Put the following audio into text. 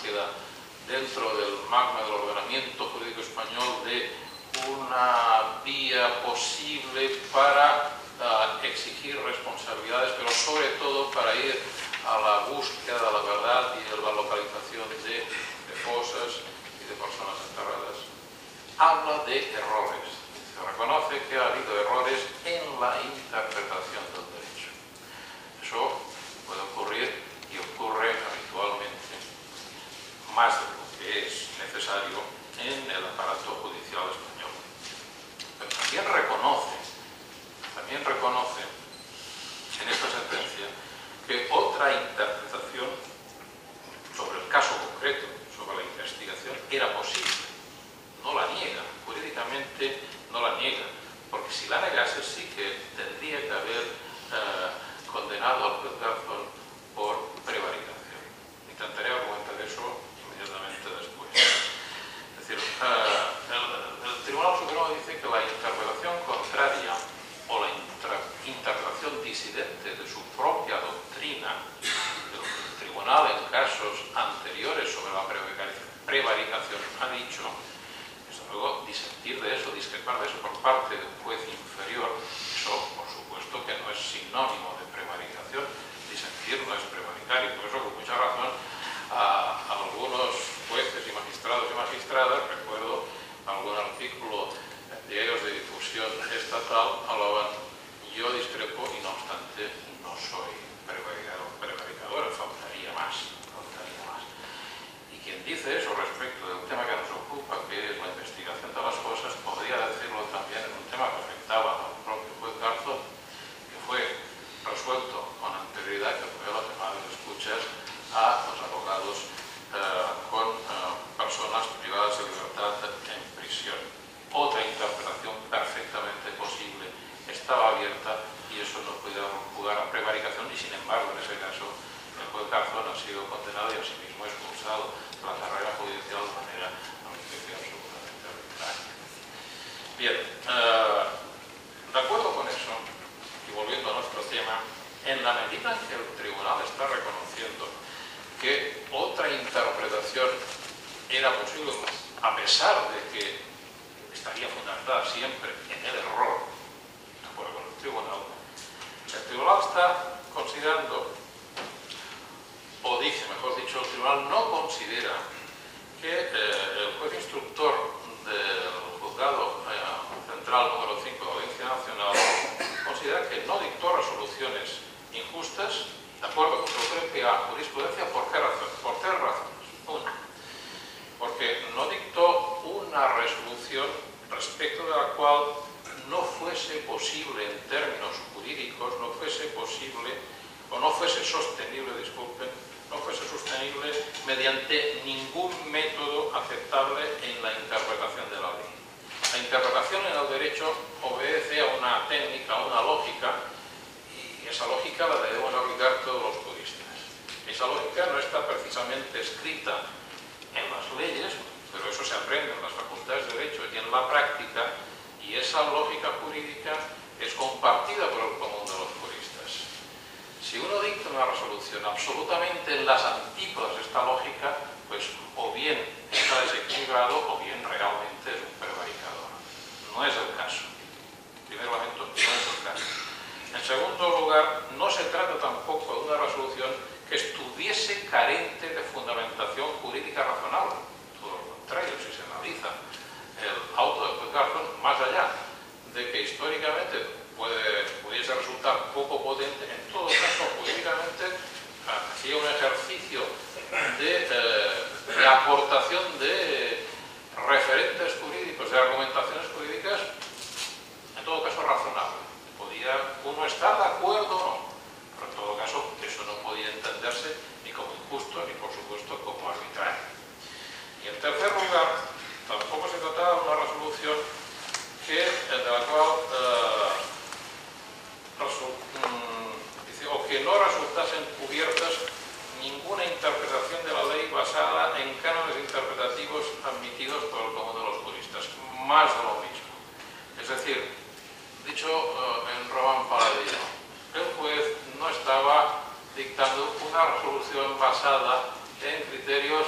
búsqueda dentro del magma del ordenamiento jurídico español de una vía posible para uh, exigir responsabilidades, pero sobre todo para ir a la búsqueda de la verdad y a la localización de, de fosas y de personas enterradas. Habla de errores, discrepar de eso por parte de un juez inferior, eso por supuesto que no es sinónimo de prevaricación, disentir no es prevaricar y por eso con mucha razón a, a algunos jueces y magistrados y magistradas, recuerdo algún artículo en diarios de difusión estatal, hablaban yo discrepo y no obstante no soy prevaricador, prevaricador faltaría más, faltaría más. Y quien dice eso respecto de un tema que nos ocupa, que es la investigación de las cosas, podría decirlo también en un tema que afectaba al propio juez Garzón, que fue resuelto con anterioridad, que fue las llamadas escuchas a los abogados eh, con eh, personas privadas de libertad en prisión. Otra interpretación perfectamente posible estaba abierta y eso no puede jugar a prevaricación y sin embargo en ese caso el juez Garzón ha sido condenado y asimismo expulsado de la carrera judicial de manera a mi juicio absolutamente arbitraria. Bien, eh, de acuerdo con eso y volviendo a nuestro tema, en la medida en que el tribunal está reconociendo que otra interpretación era posible a pesar de que estaría fundamentada siempre en el error con el tribunal, el tribunal está considerando, o dice, mejor dicho, el tribunal no considera que eh, el juez instructor eh, central número 5 de la Audiencia Nacional considera que no dictó resoluciones injustas de acuerdo con su propia jurisprudencia por qué razón? Por tres razones. Una, porque no dictó una resolución respecto de la cual no fuese posible en términos jurídicos, no fuese posible o no fuese sostenible, disculpen, no fuese sostenible mediante ningún método aceptable en la interpretación de la ley. La en el derecho obedece a una técnica, a una lógica, y esa lógica la debemos aplicar todos los juristas. Esa lógica no está precisamente escrita en las leyes, pero eso se aprende en las facultades de derecho y en la práctica, y esa lógica jurídica es compartida por el común de los juristas. Si uno dicta una resolución absolutamente en las antípodas de esta lógica, pues o bien está desequilibrado o bien realmente es un prevaricador. No es caso. Primer es el caso. En segundo lugar, no se trata tampoco de una resolución que estuviese carente de fundamentación jurídica razonable. Todo lo contrario, si se analiza el auto de juez más allá de que históricamente pudiese resultar poco potente, en todo caso, jurídicamente hacía un ejercicio de, eh, de aportación de referentes jurídicos, de argumentaciones jurídicas, en todo caso razonable. Uno estar de acuerdo o no, pero en todo caso eso no podía entenderse ni como injusto ni por supuesto como arbitrario. Y en tercer lugar, tampoco se trataba de una resolución que, de la cual eh, mm, o que no resultasen cubiertas ninguna interpretación de la ley basada en cánones interpretativos admitidos por el común de los juristas. Más de lo mismo. Es decir, dicho eh, en Román Paladino, el juez no estaba dictando una resolución basada en criterios,